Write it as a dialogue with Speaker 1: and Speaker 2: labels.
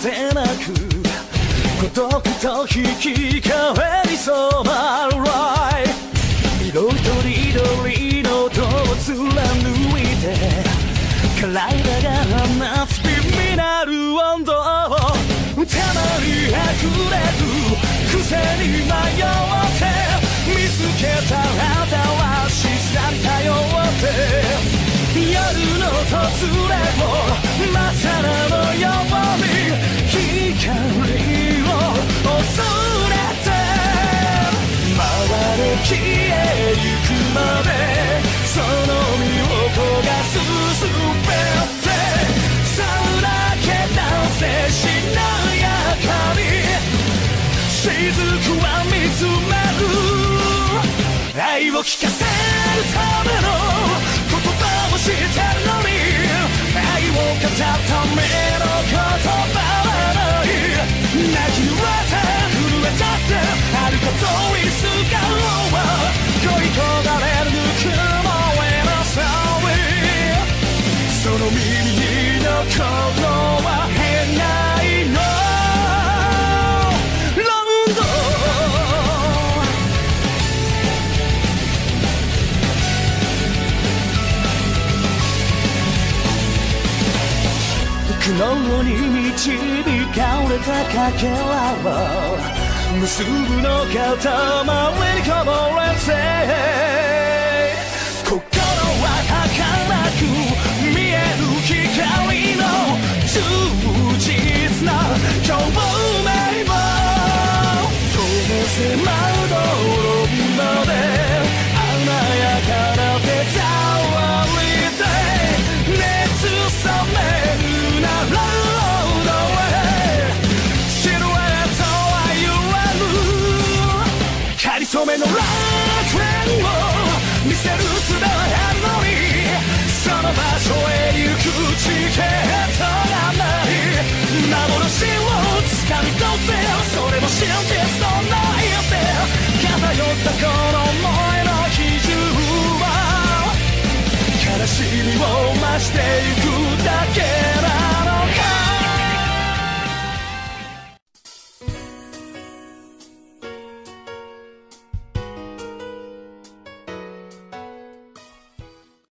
Speaker 1: てなく孤独と引き換えに染まる Right 色とりどりの音を貫いて体が放つ微微なる温度たまに溢れる癖に迷って見つけた新しさに頼って夜の突然をまさ消えゆくまでその身を焦がすすべてさらけ出せしなやかに雫は見つめる愛を聞かせる苦悩に導かれたかけらを結ぶのかたまりにこぼれて染めの楽園を見せる術はあるのにその場所へ行くチケットがない幻を掴み取ってそれも真実とないって偏ったこの想いの